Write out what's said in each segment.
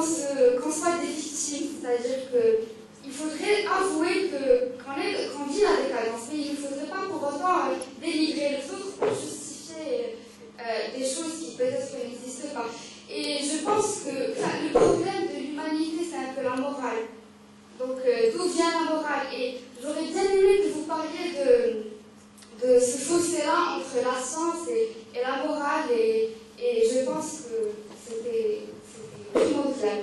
qu'on soit victimes, c'est-à-dire qu'il faudrait avouer qu'on vit la décadence, mais il ne faudrait pas pour autant dénigrer les autres pour justifier des choses qui peut-être n'existent pas. Et je pense que le problème de l'humanité, c'est un peu la morale. Donc, d'où vient la morale? Et j'aurais bien aimé que vous parliez de, ce fossé-là entre la science et, la morale, et, je pense que c'était primordial.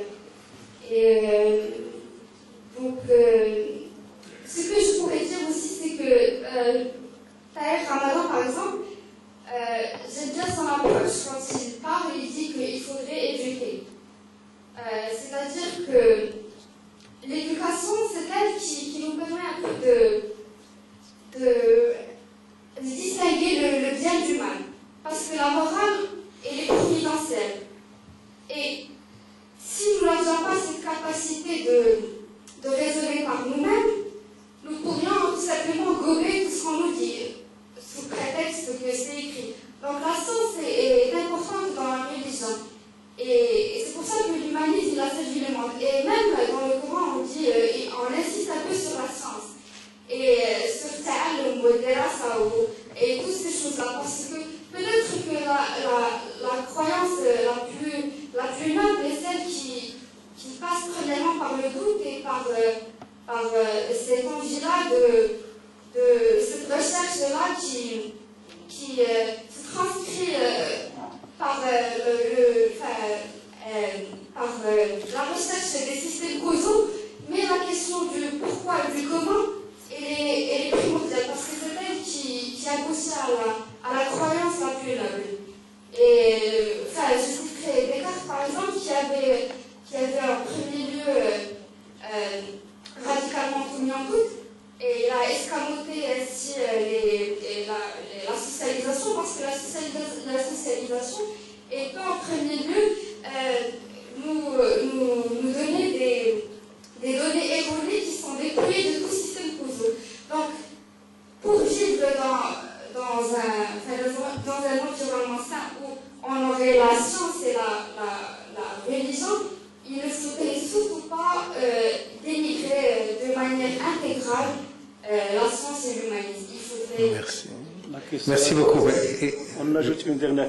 Et euh, donc, euh, ce que je pourrais dire aussi, c'est que euh, Ramadan,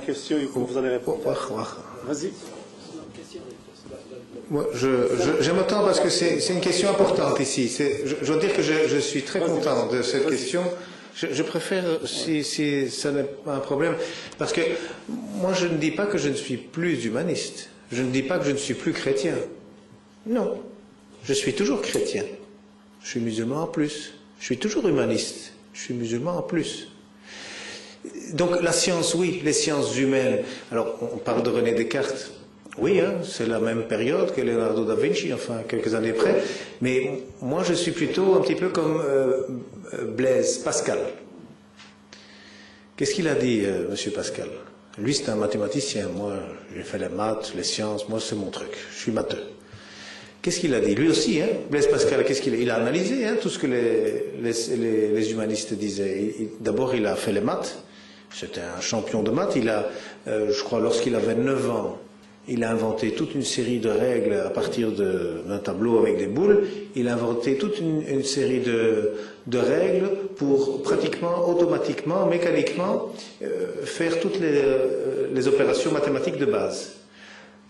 question et vous allez répondre. Vas-y. Moi, je, j'aime autant parce que c'est, une question importante ici. Je, je, dois dire que je, suis très content de cette question. Je, préfère, si, si ça n'est pas un problème, parce que moi je ne dis pas que je ne suis plus humaniste. Je ne dis pas que je ne suis plus chrétien. Non. Je suis toujours chrétien. Je suis musulman en plus. Je suis toujours humaniste. Je suis musulman en plus. Donc la science, oui, les sciences humaines. Alors on parle de René Descartes. Oui, hein, c'est la même période que Leonardo da Vinci, enfin quelques années près. Mais moi je suis plutôt un petit peu comme euh, Blaise Pascal. Qu'est-ce qu'il a dit, euh, Monsieur Pascal? Lui c'est un mathématicien. Moi j'ai fait les maths, les sciences. Moi c'est mon truc. Je suis matheux. Qu'est-ce qu'il a dit? Lui aussi, hein, Blaise Pascal, qu'est-ce qu'il a Il a analysé hein, tout ce que les, les humanistes disaient. D'abord, il a fait les maths. C'était un champion de maths. Il a, euh, je crois, lorsqu'il avait 9 ans, il a inventé toute une série de règles à partir d'un tableau avec des boules. Il a inventé toute une, série de, règles pour pratiquement automatiquement, mécaniquement, euh, faire toutes les, euh, les, opérations mathématiques de base.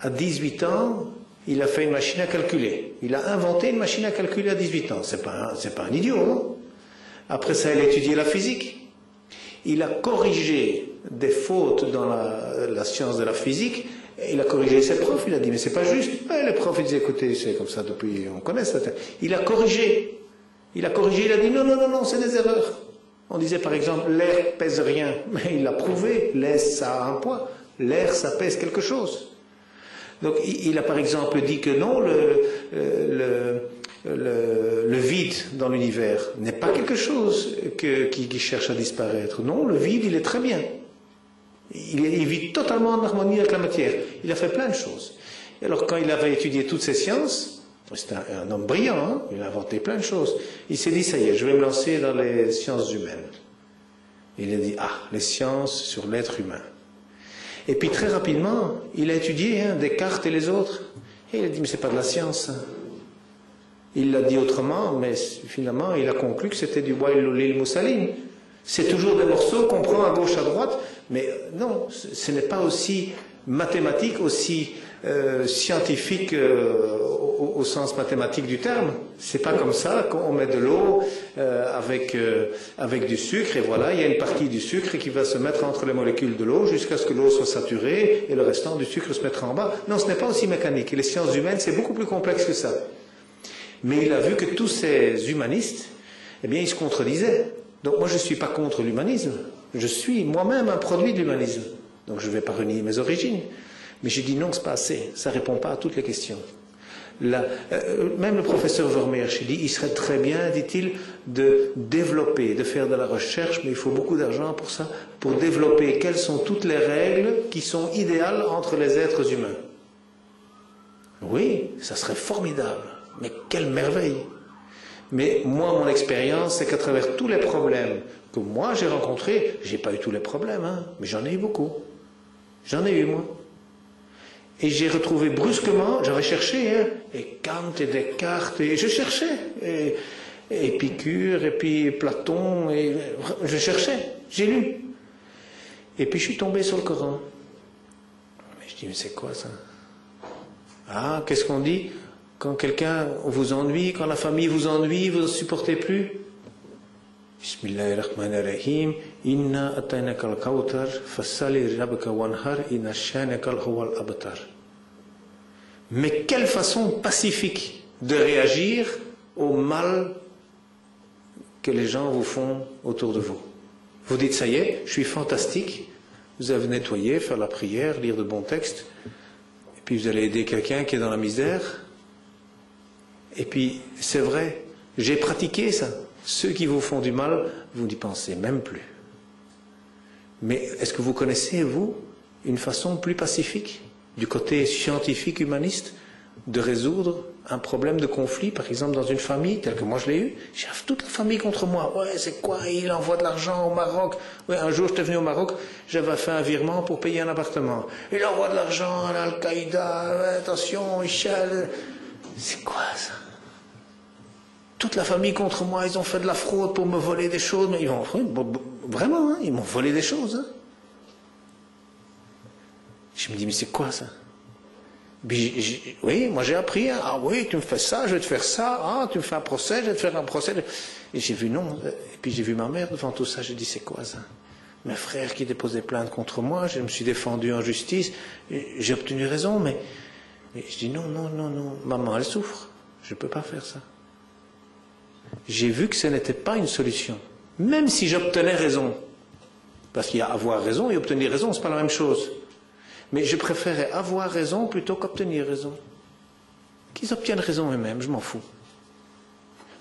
À 18 ans, il a fait une machine à calculer. Il a inventé une machine à calculer à 18 ans. C'est pas, pas un idiot, non Après ça, il a étudié la physique. Il a corrigé des fautes dans la, science de la physique. Il a corrigé ses profs. Il a dit, mais c'est pas juste. les profs, ils disaient, écoutez, c'est comme ça depuis, on connaît ça. Il a corrigé. Il a corrigé. Il a dit, non, non, non, non, c'est des erreurs. On disait par exemple, l'air pèse rien. Mais il a prouvé, l'air, ça a un poids. L'air, ça pèse quelque chose. Donc il a par exemple dit que non, le, le, le, vide dans l'univers n'est pas quelque chose qui, cherche à disparaître. Non, le vide, il est très bien. Il, vit totalement en harmonie avec la matière. Il a fait plein de choses. Et alors quand il avait étudié toutes ces sciences, c'était un, homme brillant, hein, il a inventé plein de choses. Il s'est dit, ça y est, je vais me lancer dans les sciences humaines. Il a dit, ah, les sciences sur l'être humain. Et puis très rapidement, il a étudié hein, Descartes et les autres. Et il a dit, mais c'est pas de la science. Il l'a dit autrement, mais finalement, il a conclu que c'était du Wailulil Moussaline. C'est toujours des morceaux qu'on prend à gauche, à droite, mais non, ce n'est pas aussi mathématique, aussi euh, scientifique euh, au, sens mathématique du terme. C'est pas comme ça qu'on met de l'eau euh, avec, avec du sucre et voilà, il y a une partie du sucre qui va se mettre entre les molécules de l'eau jusqu'à ce que l'eau soit saturée et le restant du sucre se mettra en bas. Non, ce n'est pas aussi mécanique. les sciences humaines, c'est beaucoup plus complexe que ça. Mais il a vu que tous ces humanistes, eh bien, ils se contredisaient. Donc moi, je ne suis pas contre l'humanisme. Je suis moi-même un produit de l'humanisme. Donc je ne vais pas renier mes origines. Mais j'ai dit non, c'est pas assez. Ça ne répond pas à toutes les questions. Euh, même le professeur Vermeersch dit il serait très bien, dit-il, de développer, de faire de la recherche, mais il faut beaucoup d'argent pour ça, pour développer quelles sont toutes les règles qui sont idéales entre les êtres humains. Oui, ça serait formidable, mais quelle merveille mais moi, mon expérience, c'est qu'à travers tous les problèmes que moi j'ai rencontrés, j'ai pas eu tous les problèmes, hein, mais j'en ai eu beaucoup. J'en ai eu, moi. Et j'ai retrouvé brusquement, j'avais cherché, hein, et Kant et Descartes, et je cherchais, et, Épicure, et puis Platon, et je cherchais, j'ai lu. Et puis je suis tombé sur le Coran. Mais je dis, mais c'est quoi ça? Ah, qu'est-ce qu'on dit? Quand quelqu'un vous ennuie, quand la famille vous ennuie, vous ne supportez plus? Bismillahirrahmanirrahim. Inna atainaka al-kawtar fasali rabka wanhar inna shanaka al abtar. Mais quelle façon pacifique de réagir au mal que les gens vous font autour de vous. Vous dites, ça y est, je suis fantastique, vous avez nettoyé, faire la prière, lire de bons textes, et puis vous allez aider quelqu'un qui est dans la misère, et puis, c'est vrai, j'ai pratiqué ça. Ceux qui vous font du mal, vous n'y pensez même plus. Mais est-ce que vous connaissez, vous, une façon plus pacifique, du côté scientifique humaniste, de résoudre un problème de conflit, par exemple dans une famille, telle que moi je l'ai eu? J'ai toute la famille contre moi. Ouais, c'est quoi? Il envoie de l'argent au Maroc. Ouais, un jour j'étais venu au Maroc, j'avais fait un virement pour payer un appartement. Il envoie de l'argent à Al-Qaïda. attention, Michel. C'est quoi ça? Toute la famille contre moi, ils ont fait de la fraude pour me voler des choses, mais ils vraiment, hein, ils m'ont volé des choses. Hein. Je me dis, mais c'est quoi ça? Oui, moi j'ai appris, hein. ah oui, tu me fais ça, je vais te faire ça, ah, tu me fais un procès, je vais te faire un procès. Et j'ai vu non, et puis j'ai vu ma mère devant tout ça, j'ai dit, c'est quoi ça? Mes frères qui déposaient plainte contre moi, je me suis défendu en justice, j'ai obtenu raison, mais, mais je dis, non, non, non, non, maman, elle souffre, je ne peux pas faire ça j'ai vu que ce n'était pas une solution. Même si j'obtenais raison. Parce qu'il y a avoir raison et obtenir raison, ce n'est pas la même chose. Mais je préférais avoir raison plutôt qu'obtenir raison. Qu'ils obtiennent raison eux-mêmes, je m'en fous.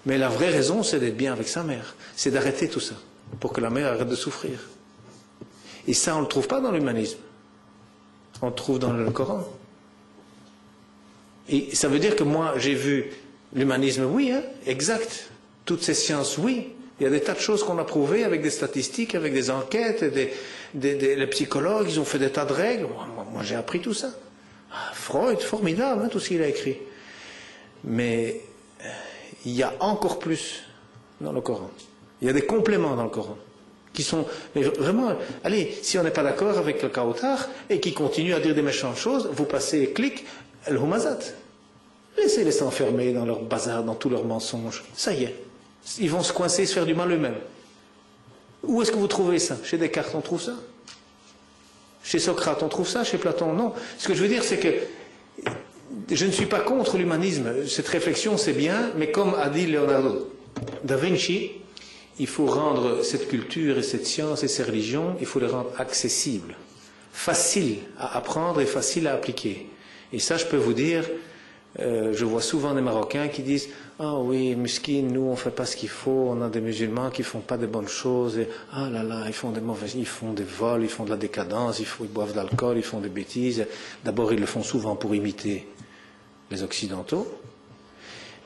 Mais la vraie raison, c'est d'être bien avec sa mère. C'est d'arrêter tout ça. Pour que la mère arrête de souffrir. Et ça, on ne le trouve pas dans l'humanisme. On le trouve dans le Coran. Et ça veut dire que moi, j'ai vu l'humanisme, oui, hein, exact toutes ces sciences, oui. Il y a des tas de choses qu'on a prouvées avec des statistiques, avec des enquêtes, des, les psychologues, ils ont fait des tas de règles. Moi, j'ai appris tout ça. Ah, Freud, formidable, hein, tout ce qu'il a écrit. Mais euh, il y a encore plus dans le Coran. Il y a des compléments dans le Coran qui sont mais vraiment. Allez, si on n'est pas d'accord avec le Kautar et qui continue à dire des méchantes choses, vous passez clic el humazat. Laissez-les s'enfermer dans leur bazar, dans tous leurs mensonges. Ça y est. Ils vont se coincer, se faire du mal eux-mêmes. Où est-ce que vous trouvez ça? Chez Descartes, on trouve ça? Chez Socrate, on trouve ça? Chez Platon, non. Ce que je veux dire, c'est que je ne suis pas contre l'humanisme. Cette réflexion, c'est bien, mais comme a dit Leonardo da Vinci, il faut rendre cette culture et cette science et ces religions, il faut les rendre accessibles, faciles à apprendre et faciles à appliquer. Et ça, je peux vous dire, euh, je vois souvent des Marocains qui disent Ah oui, Muskin, nous on fait pas ce qu'il faut, on a des musulmans qui font pas de bonnes choses, et ah là là, ils font des mauvais, ils font des vols, ils font de la décadence, ils, ils boivent de l'alcool, ils font des bêtises. D'abord, ils le font souvent pour imiter les Occidentaux,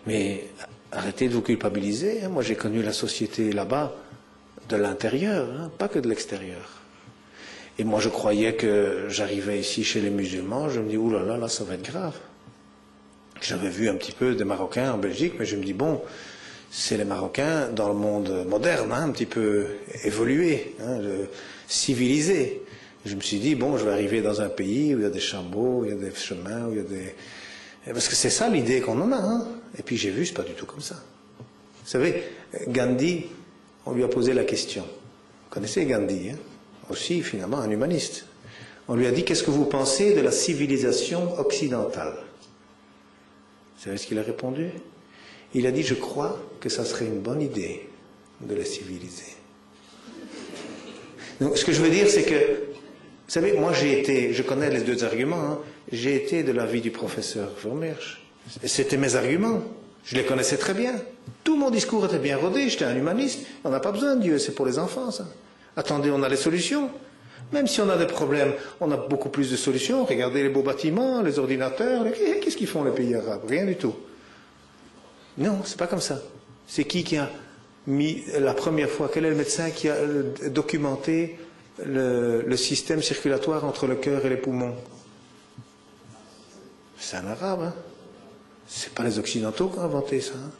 mais arrêtez de vous culpabiliser. Hein. Moi j'ai connu la société là-bas de l'intérieur, hein, pas que de l'extérieur. Et moi je croyais que j'arrivais ici chez les musulmans, je me dis, oulala, là, là, ça va être grave. J'avais vu un petit peu des Marocains en Belgique, mais je me dis, bon, c'est les Marocains dans le monde moderne, hein, un petit peu évolué, hein, civilisé. Je me suis dit, bon, je vais arriver dans un pays où il y a des chameaux, où il y a des chemins, où il y a des... Parce que c'est ça l'idée qu'on en a. Hein. Et puis j'ai vu, c'est pas du tout comme ça. Vous savez, Gandhi, on lui a posé la question. Vous connaissez Gandhi, hein? Aussi finalement un humaniste. On lui a dit, qu'est-ce que vous pensez de la civilisation occidentale? Vous savez ce qu'il a répondu? Il a dit, je crois que ça serait une bonne idée de la civiliser. Donc ce que je veux dire, c'est que vous savez, moi j'ai été, je connais les deux arguments, hein. j'ai été de l'avis du professeur Vermeersch. C'était mes arguments. Je les connaissais très bien. Tout mon discours était bien rodé, j'étais un humaniste. On n'a pas besoin de Dieu, c'est pour les enfants, ça. Attendez, on a les solutions. Même si on a des problèmes, on a beaucoup plus de solutions. Regardez les beaux bâtiments, les ordinateurs. Qu'est-ce qu'ils font les pays arabes? Rien du tout. Non, c'est pas comme ça. C'est qui qui a mis la première fois Quel est le médecin qui a documenté le, système circulatoire entre le cœur et les poumons? C'est un arabe, hein C'est pas les occidentaux qui ont inventé ça. Hein.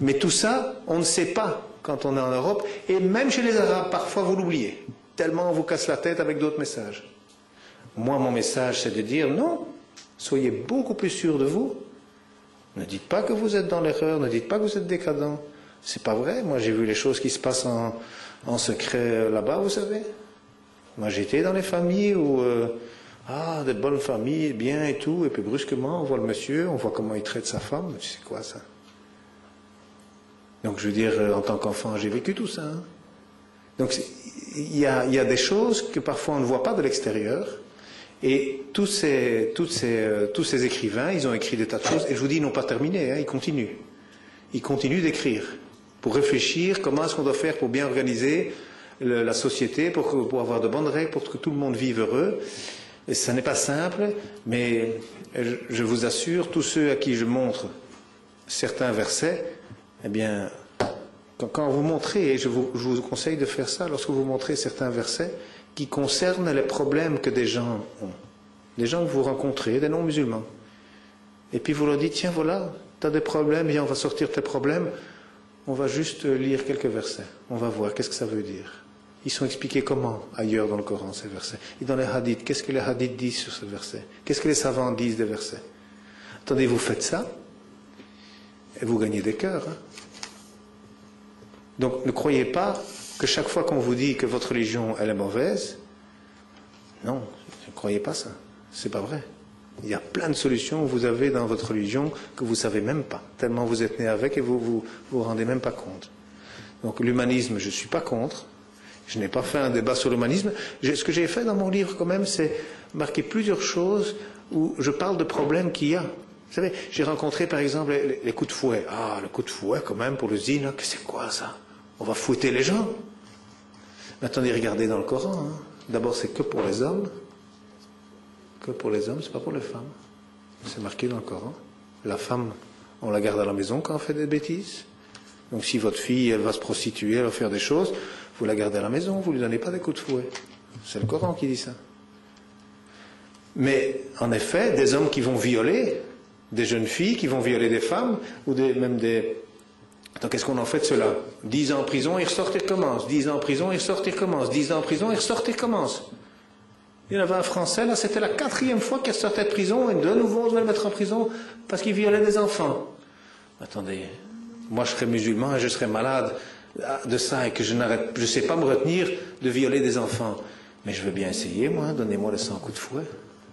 Mais tout ça, on ne sait pas quand on est en Europe, et même chez les Arabes, parfois vous l'oubliez, tellement on vous casse la tête avec d'autres messages. Moi, mon message, c'est de dire non, soyez beaucoup plus sûr de vous. Ne dites pas que vous êtes dans l'erreur, ne dites pas que vous êtes décadent. C'est pas vrai. Moi, j'ai vu les choses qui se passent en, secret euh, là-bas, vous savez. Moi, j'étais dans les familles où, euh, ah, des bonnes familles, bien et tout, et puis brusquement, on voit le monsieur, on voit comment il traite sa femme. Sais quoi, ça? Donc, je veux dire, euh, en tant qu'enfant, j'ai vécu tout ça. Hein. Donc, il y a, des choses que parfois on ne voit pas de l'extérieur. Et tous ces, tous, ces, écrivains, ils ont écrit des tas de choses. Et je vous dis, ils n'ont pas terminé, hein, ils continuent. Ils continuent d'écrire pour réfléchir comment est-ce qu'on doit faire pour bien organiser la société, pour, avoir de bonnes règles, pour que tout le monde vive heureux. Et ce n'est pas simple, mais je, vous assure, tous ceux à qui je montre certains versets, eh bien, quand, vous montrez, et je vous, conseille de faire ça, lorsque vous montrez certains versets qui concernent les problèmes que des gens ont, des gens que vous rencontrez, des non-musulmans, et puis vous leur dites, tiens, voilà, tu as des problèmes, viens, on va sortir tes problèmes, on va juste lire quelques versets. On va voir qu'est-ce que ça veut dire. Ils sont expliqués comment ailleurs dans le Coran, ces versets. Et dans les hadiths, qu'est-ce que les hadiths disent sur ce verset? Qu'est-ce que les savants disent des versets? Attendez, vous faites ça, et vous gagnez des cœurs. Hein. Donc ne croyez pas que chaque fois qu'on vous dit que votre religion, elle est mauvaise, non, ne croyez pas ça. C'est pas vrai. Il y a plein de solutions que vous avez dans votre religion que vous ne savez même pas, tellement vous êtes né avec et vous vous, vous rendez même pas compte. Donc l'humanisme, je ne suis pas contre. Je n'ai pas fait un débat sur l'humanisme. Ce que j'ai fait dans mon livre quand même, c'est marquer plusieurs choses où je parle de problèmes qu'il y a. Vous savez, j'ai rencontré par exemple les, coups de fouet. Ah, le coup de fouet quand même pour le zine, c'est quoi ça? On va fouetter les gens. Mais attendez, regardez dans le Coran. Hein. D'abord, c'est que pour les hommes que pour les hommes, c'est pas pour les femmes. C'est marqué dans le Coran. La femme, on la garde à la maison quand elle fait des bêtises. Donc si votre fille, elle va se prostituer, elle va faire des choses, vous la gardez à la maison, vous ne lui donnez pas des coups de fouet. C'est le Coran qui dit ça. Mais en effet, des hommes qui vont violer des jeunes filles, qui vont violer des femmes, ou même des... Attends, qu'est-ce qu'on en fait de cela? Dix ans en prison, ils ressortent et recommencent. Dix ans en prison, ils ressortent et recommencent. Dix ans en prison, ils ressortent et recommencent. Il y en avait un Français, là, c'était la quatrième fois qu'il sortait de prison, et de nouveau, on devait le mettre en prison parce qu'il violait des enfants. Attendez, moi je serais musulman et je serais malade de ça et que je n'arrête, je sais pas me retenir de violer des enfants. Mais je veux bien essayer, moi, donnez-moi le 100 coups de fouet.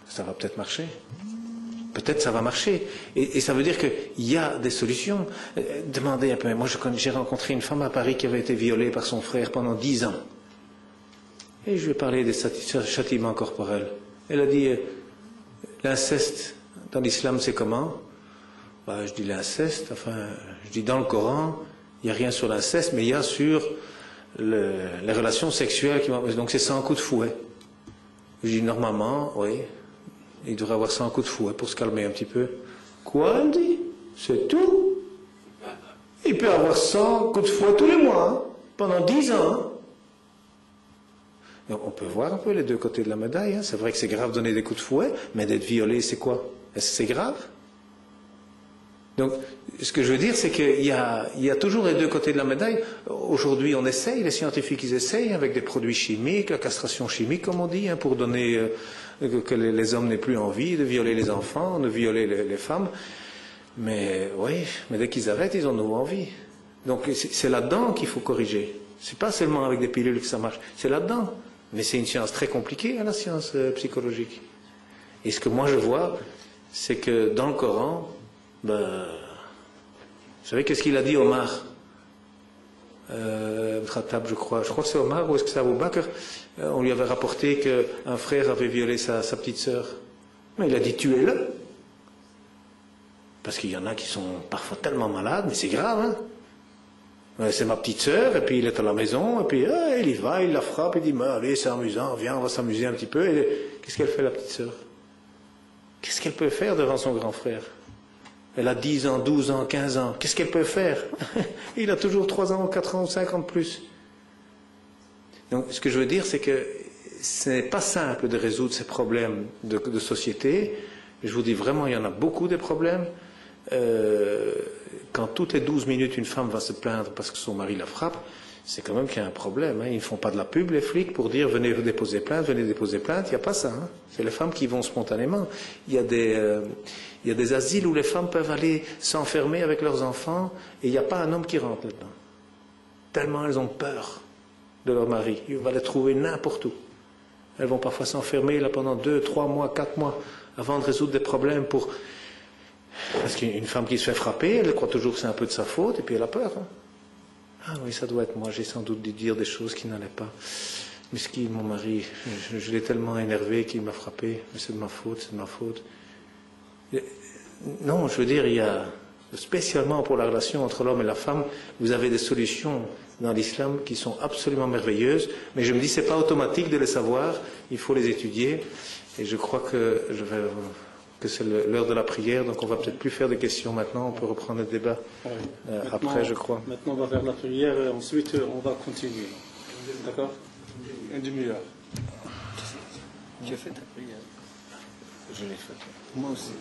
Ça va peut-être marcher. Peut-être ça va marcher. Et, ça veut dire qu'il y a des solutions. Euh, demandez un peu. Moi, j'ai rencontré une femme à Paris qui avait été violée par son frère pendant dix ans. Et je lui ai parlé des châtiments corporels. Elle a dit, euh, l'inceste dans l'islam, c'est comment? Bah, Je dis l'inceste, enfin, je dis dans le Coran, il n'y a rien sur l'inceste, mais il y a sur les relations sexuelles. Qui, donc c'est 100 coups de fouet. Je dis normalement, oui, il devrait avoir 100 coups de fouet pour se calmer un petit peu. Quoi, elle me dit? C'est tout Il peut avoir 100 coups de fouet tous les mois, hein, pendant 10 ans. Hein on peut voir un peu les deux côtés de la médaille. Hein. C'est vrai que c'est grave de donner des coups de fouet, mais d'être violé, c'est quoi? Est-ce que c'est grave? Donc, ce que je veux dire, c'est qu'il y a, toujours les deux côtés de la médaille. Aujourd'hui, on essaye, les scientifiques, ils essayent avec des produits chimiques, la castration chimique, comme on dit, hein, pour donner euh, que les, hommes n'aient plus envie de violer les enfants, de violer les, femmes. Mais oui, mais dès qu'ils arrêtent, ils ont nouveau envie. Donc, c'est là-dedans qu'il faut corriger. C'est pas seulement avec des pilules que ça marche, c'est là-dedans. Mais c'est une science très compliquée, hein, la science euh, psychologique. Et ce que moi je vois, c'est que dans le Coran, ben, vous savez qu'est-ce qu'il a dit Omar? Euh, je crois. Je crois que c'est Omar ou est-ce que c'est Abu Bakr? Euh, On lui avait rapporté qu'un frère avait violé sa, petite sœur. Mais il a dit tuez-le. Parce qu'il y en a qui sont parfois tellement malades, mais c'est grave. Hein c'est ma petite sœur, et puis il est à la maison, et puis ah, il y va, il la frappe, il dit allez, c'est amusant, viens, on va s'amuser un petit peu. Qu'est-ce qu'elle fait, la petite sœur? Qu'est-ce qu'elle peut faire devant son grand frère? Elle a 10 ans, 12 ans, 15 ans. Qu'est-ce qu'elle peut faire? Il a toujours 3 ans, 4 ans, 5 ans de plus. Donc, ce que je veux dire, c'est que ce n'est pas simple de résoudre ces problèmes de, société. Je vous dis vraiment, il y en a beaucoup de problèmes. Euh, quand toutes les 12 minutes une femme va se plaindre parce que son mari la frappe, c'est quand même qu'il y a un problème. Hein. Ils ne font pas de la pub, les flics, pour dire venez déposer plainte, venez déposer plainte. Il n'y a pas ça. Hein. C'est les femmes qui vont spontanément. Il y, a des, euh, il y a des asiles où les femmes peuvent aller s'enfermer avec leurs enfants et il n'y a pas un homme qui rentre là-dedans. Tellement elles ont peur de leur mari. Il va les trouver n'importe où. Elles vont parfois s'enfermer là pendant deux, trois mois, quatre mois avant de résoudre des problèmes parce qu'une femme qui se fait frapper, elle croit toujours que c'est un peu de sa faute et puis elle a peur. Hein. Ah oui, ça doit être moi, j'ai sans doute dû dire des choses qui n'allaient pas. Miskin, mon mari, je, l'ai tellement énervé qu'il m'a frappé, mais c'est de ma faute, c'est de ma faute. non, je veux dire, il y a, spécialement pour la relation entre l'homme et la femme, vous avez des solutions dans l'islam qui sont absolument merveilleuses, mais je me dis, c'est pas automatique de les savoir, il faut les étudier, et je crois que je vais que c'est l'heure de la prière, donc on va peut-être plus faire de questions maintenant, on peut reprendre le débat euh, après, je crois. Maintenant, on va faire la prière et ensuite on va continuer. D'accord? Une demi-heure. Tu as fait ta prière? Je l'ai faite. Moi aussi.